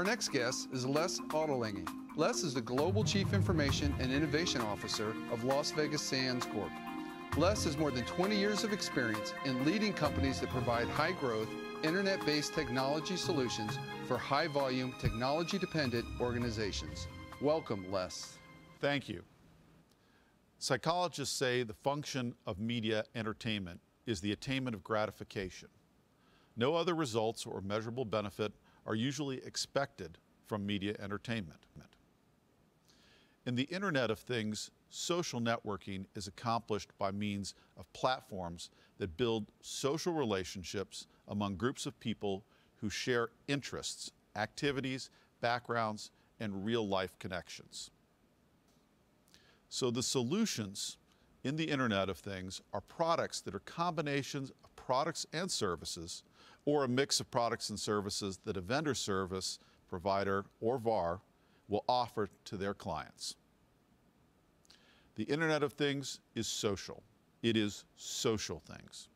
Our next guest is Les Ottolenghi. Les is the Global Chief Information and Innovation Officer of Las Vegas Sands Corp. Les has more than 20 years of experience in leading companies that provide high growth, internet based technology solutions for high volume, technology dependent organizations. Welcome, Les. Thank you. Psychologists say the function of media entertainment is the attainment of gratification. No other results or measurable benefit are usually expected from media entertainment. In the Internet of Things, social networking is accomplished by means of platforms that build social relationships among groups of people who share interests, activities, backgrounds, and real life connections. So the solutions in the Internet of Things are products that are combinations of products and services or a mix of products and services that a vendor service provider or VAR will offer to their clients. The Internet of Things is social. It is social things.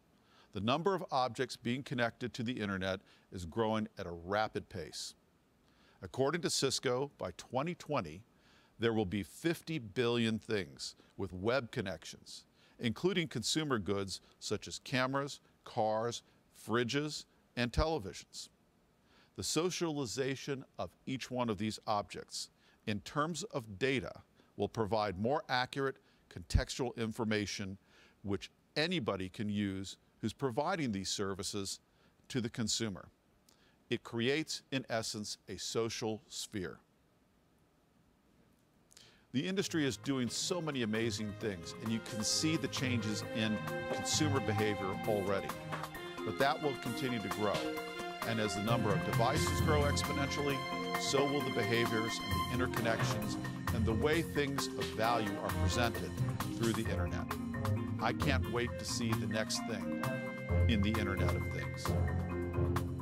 The number of objects being connected to the Internet is growing at a rapid pace. According to Cisco, by 2020, there will be 50 billion things with web connections, including consumer goods such as cameras, cars, fridges, and televisions. The socialization of each one of these objects in terms of data will provide more accurate contextual information which anybody can use who's providing these services to the consumer. It creates, in essence, a social sphere. The industry is doing so many amazing things, and you can see the changes in consumer behavior already. But that will continue to grow. And as the number of devices grow exponentially, so will the behaviors and the interconnections and the way things of value are presented through the internet. I can't wait to see the next thing in the Internet of Things.